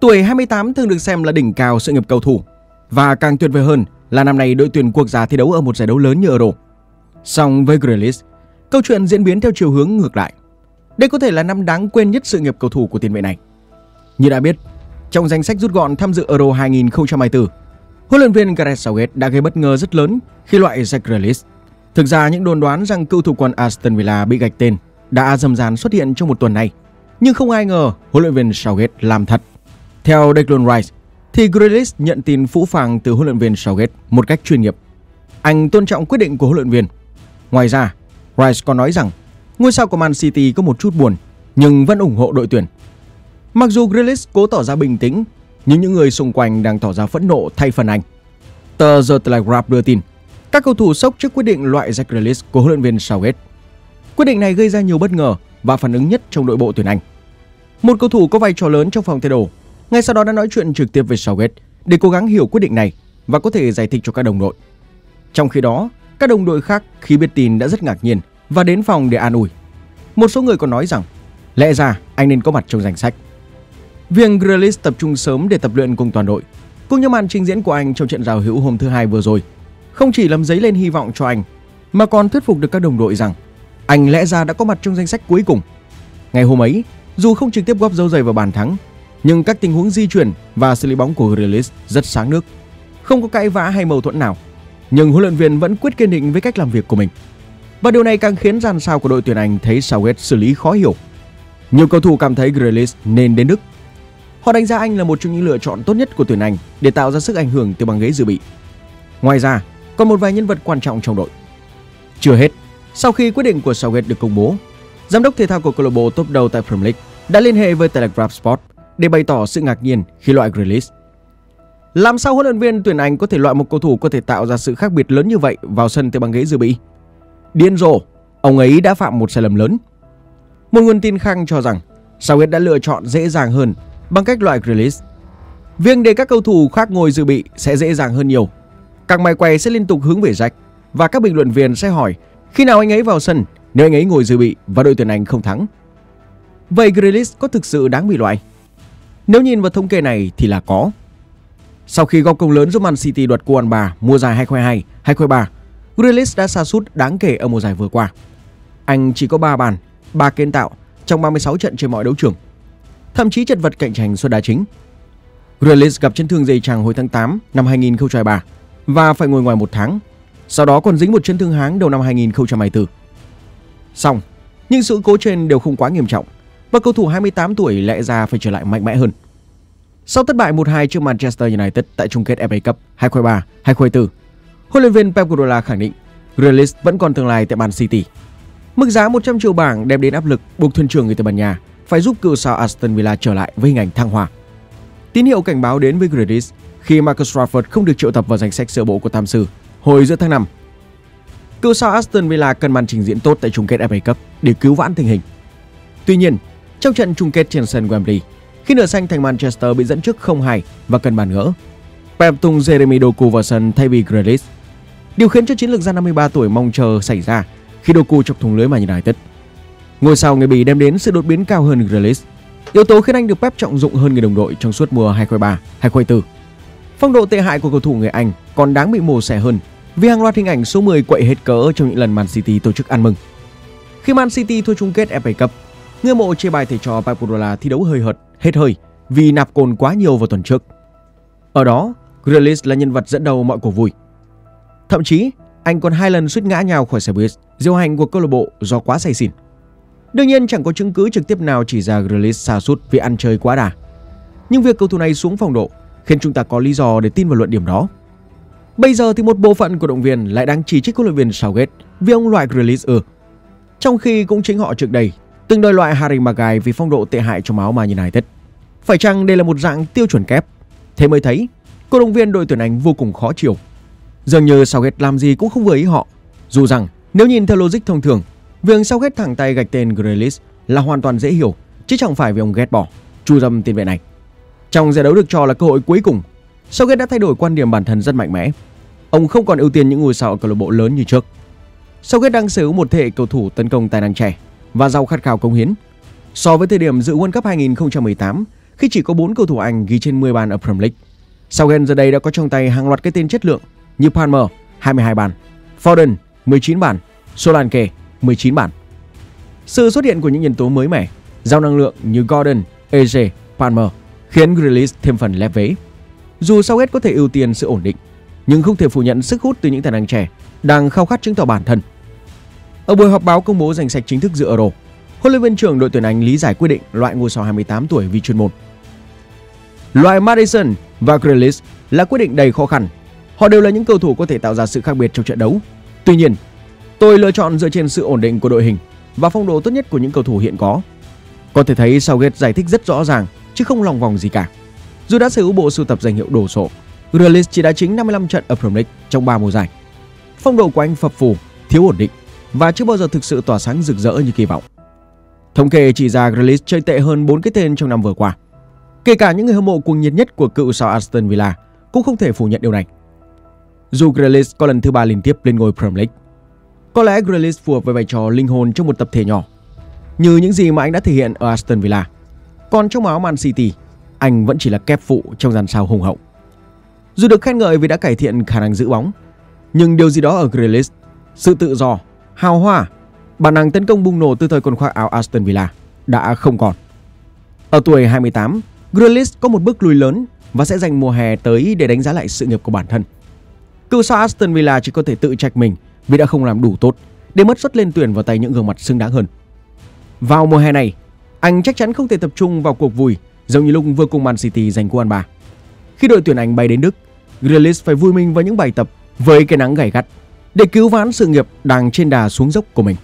Tuổi 28 thường được xem là đỉnh cao sự nghiệp cầu thủ và càng tuyệt vời hơn là năm nay đội tuyển quốc gia thi đấu ở một giải đấu lớn như Euro. Song với Grealish, câu chuyện diễn biến theo chiều hướng ngược lại. Đây có thể là năm đáng quên nhất sự nghiệp cầu thủ của tiền vệ này. Như đã biết, trong danh sách rút gọn tham dự Euro 2024, huấn luyện viên Gareth Southgate đã gây bất ngờ rất lớn khi loại Jack Grealish. Thực ra những đồn đoán rằng cựu thủ quân Aston Villa bị gạch tên đã dầm dàn xuất hiện trong một tuần này, nhưng không ai ngờ huấn luyện viên Southgate làm thật. Theo Declan Rice, thì Grealish nhận tin phũ phàng từ huấn luyện viên Southgate một cách chuyên nghiệp. Anh tôn trọng quyết định của huấn luyện viên. Ngoài ra, Rice còn nói rằng ngôi sao của Man City có một chút buồn nhưng vẫn ủng hộ đội tuyển. Mặc dù Grealish cố tỏ ra bình tĩnh, nhưng những người xung quanh đang tỏ ra phẫn nộ thay phần anh. Tờ The Telegraph đưa tin, các cầu thủ sốc trước quyết định loại Jack Grealish của huấn luyện viên Southgate. Quyết định này gây ra nhiều bất ngờ và phản ứng nhất trong đội bộ tuyển Anh. Một cầu thủ có vai trò lớn trong phòng thay đồ, ngay sau đó đã nói chuyện trực tiếp với Southgate để cố gắng hiểu quyết định này và có thể giải thích cho các đồng đội. Trong khi đó, các đồng đội khác khi biết tin đã rất ngạc nhiên và đến phòng để an ủi. Một số người còn nói rằng lẽ ra anh nên có mặt trong danh sách. Viên Grealish tập trung sớm để tập luyện cùng toàn đội, cũng như màn trình diễn của anh trong trận giao hữu hôm thứ hai vừa rồi, không chỉ làm dấy lên hy vọng cho anh, mà còn thuyết phục được các đồng đội rằng anh lẽ ra đã có mặt trong danh sách cuối cùng. Ngày hôm ấy, dù không trực tiếp góp dấu giày vào bàn thắng, nhưng các tình huống di chuyển và xử lý bóng của Grealish rất sáng nước. Không có cãi vã hay mâu thuẫn nào, nhưng huấn luyện viên vẫn quyết kiên định với cách làm việc của mình. Và điều này càng khiến dàn sao của đội tuyển Anh thấy Southgate xử lý khó hiểu. Nhiều cầu thủ cảm thấy Grealish nên đến Đức. Họ đánh giá anh là một trong những lựa chọn tốt nhất của tuyển Anh để tạo ra sức ảnh hưởng từ băng ghế dự bị. Ngoài ra, còn một vài nhân vật quan trọng trong đội. Chưa hết, sau khi quyết định của Southgate được công bố, giám đốc thể thao của câu lạc bộ top đầu tại Premier League đã liên hệ với Telegraph Sport để bày tỏ sự ngạc nhiên khi loại Grealish. Làm sao huấn luyện viên tuyển Anh có thể loại một cầu thủ có thể tạo ra sự khác biệt lớn như vậy vào sân từ băng ghế dự bị? Điên rồ, ông ấy đã phạm một sai lầm lớn. Một nguồn tin khang cho rằng Southgate đã lựa chọn dễ dàng hơn bằng cách loại Grealish. Việc để các cầu thủ khác ngồi dự bị sẽ dễ dàng hơn nhiều. Các máy quay sẽ liên tục hướng về Jack và các bình luận viên sẽ hỏi khi nào anh ấy vào sân nếu anh ấy ngồi dự bị và đội tuyển Anh không thắng. Vậy Grealish có thực sự đáng bị loại? Nếu nhìn vào thống kê này thì là có. Sau khi góp công lớn giúp Man City đoạt cúp ăn bà mùa giải 2022-2023, Grealish đã sa sút đáng kể ở mùa giải vừa qua. Anh chỉ có 3 bàn, 3 kiến tạo trong 36 trận trên mọi đấu trường. Thậm chí chật vật cạnh tranh suất đá chính. Grealish gặp chấn thương dây chằng hồi tháng 8 năm 2023 và phải ngồi ngoài một tháng. Sau đó còn dính một chấn thương háng đầu năm 2024. Xong, những sự cố trên đều không quá nghiêm trọng và cầu thủ 28 tuổi lẽ ra phải trở lại mạnh mẽ hơn. Sau thất bại 1-2 trước Manchester United tại chung kết FA Cup 2023-2024, huấn luyện viên Pep Guardiola khẳng định Grealish vẫn còn tương lai tại Man City. Mức giá 100 triệu bảng đem đến áp lực buộc thuyền trưởng người Tây Ban Nha phải giúp cựu sao Aston Villa trở lại với hình ảnh thăng hoa. Tín hiệu cảnh báo đến với Grealish khi Marcus Rashford không được triệu tập vào danh sách sơ bộ của Tam Sư hồi giữa tháng 5. Cựu sao Aston Villa cần màn trình diễn tốt tại chung kết FA Cup để cứu vãn tình hình. Tuy nhiên, trong trận chung kết trên sân Wembley, khi nửa xanh thành Manchester bị dẫn trước 0-2 và cần bàn gỡ, Pep tung Jeremy Doku vào sân thay vì Grealish. Điều khiến cho chiến lược gia 53 tuổi mong chờ xảy ra khi Doku chọc thủng lưới Man United. Ngôi sao người Bỉ đem đến sự đột biến cao hơn Grealish. Yếu tố khiến anh được Pep trọng dụng hơn người đồng đội trong suốt mùa 2023-2024. Phong độ tệ hại của cầu thủ người Anh còn đáng bị mổ xẻ hơn vì hàng loạt hình ảnh số 10 quậy hết cỡ trong những lần Man City tổ chức ăn mừng. Khi Man City thua chung kết FA Cup, người mộ chê bài thầy trò Pep Guardiola thi đấu hơi hợt, hết hơi vì nạp cồn quá nhiều vào tuần trước. Ở đó, Grealish là nhân vật dẫn đầu mọi cuộc vui. Thậm chí, anh còn hai lần suýt ngã nhào khỏi xe buýt diêu hành của câu lạc bộ do quá say xỉn. Đương nhiên chẳng có chứng cứ trực tiếp nào chỉ ra Grealish sa sút vì ăn chơi quá đà. Nhưng việc cầu thủ này xuống phong độ khiến chúng ta có lý do để tin vào luận điểm đó. Bây giờ thì một bộ phận của động viên lại đang chỉ trích huấn luyện viên Southgate vì ông loại Grealish ư. Trong khi cũng chính họ trước đây từng đòi loại Harry Maguire vì phong độ tệ hại trong áo Man United. Phải chăng đây là một dạng tiêu chuẩn kép? Thế mới thấy cổ động viên đội tuyển Anh vô cùng khó chịu. Dường như Southgate làm gì cũng không vừa ý họ. Dù rằng nếu nhìn theo logic thông thường, việc Southgate thẳng tay gạch tên Grealish là hoàn toàn dễ hiểu, chứ chẳng phải vì ông ghét bỏ, chu dâm tiền vệ này. Trong giải đấu được cho là cơ hội cuối cùng, Southgate đã thay đổi quan điểm bản thân rất mạnh mẽ. Ông không còn ưu tiên những ngôi sao ở câu lạc bộ lớn như trước. Southgate đang sở hữu một thể cầu thủ tấn công tài năng trẻ và giàu khát khao công hiến. So với thời điểm dự World Cup 2018, khi chỉ có 4 cầu thủ Anh ghi trên 10 bàn ở Premier League. Southgate giờ đây đã có trong tay hàng loạt cái tên chất lượng như Palmer 22 bàn, Foden 19 bàn, Solanke 19 bàn. Sự xuất hiện của những nhân tố mới mẻ, giao năng lượng như Gordon, Eze, Palmer khiến Grealish thêm phần lép vế. Dù Southgate có thể ưu tiên sự ổn định, nhưng không thể phủ nhận sức hút từ những tài năng trẻ đang khao khát chứng tỏ bản thân. Ở buổi họp báo công bố danh sách chính thức dự Euro, huấn luyện viên trưởng đội tuyển Anh lý giải quyết định loại ngôi sao 28 tuổi vì chuyên môn. Loại Madison và Grealish là quyết định đầy khó khăn. Họ đều là những cầu thủ có thể tạo ra sự khác biệt trong trận đấu. Tuy nhiên, tôi lựa chọn dựa trên sự ổn định của đội hình và phong độ tốt nhất của những cầu thủ hiện có. Có thể thấy Southgate giải thích rất rõ ràng chứ không lòng vòng gì cả. Dù đã sở hữu bộ sưu tập danh hiệu đồ sộ, Grealish chỉ đã chính 55 trận ở Premier League trong 3 mùa giải. Phong độ của anh phập phù, thiếu ổn định và chưa bao giờ thực sự tỏa sáng rực rỡ như kỳ vọng. Thống kê chỉ ra Grealish chơi tệ hơn 4 cái tên trong năm vừa qua. Kể cả những người hâm mộ cuồng nhiệt nhất của cựu sao Aston Villa cũng không thể phủ nhận điều này. Dù Grealish có lần thứ ba liên tiếp lên ngôi Premier League, có lẽ Grealish phù hợp với vai trò linh hồn trong một tập thể nhỏ, như những gì mà anh đã thể hiện ở Aston Villa. Còn trong áo Man City, anh vẫn chỉ là kép phụ trong dàn sao hùng hậu. Dù được khen ngợi vì đã cải thiện khả năng giữ bóng, nhưng điều gì đó ở Grealish, sự tự do, hào hoa, bản năng tấn công bùng nổ từ thời còn khoác áo Aston Villa đã không còn. Ở tuổi 28, Grealish có một bước lùi lớn và sẽ dành mùa hè tới để đánh giá lại sự nghiệp của bản thân. Cựu sao Aston Villa chỉ có thể tự trách mình vì đã không làm đủ tốt để mất suất lên tuyển vào tay những gương mặt xứng đáng hơn. Vào mùa hè này, anh chắc chắn không thể tập trung vào cuộc vui giống như lúc vừa cùng Man City giành cú ăn ba. Khi đội tuyển Anh bay đến Đức, Grealish phải vui mình vào những bài tập với cái nắng gay gắt để cứu vãn sự nghiệp đang trên đà xuống dốc của mình.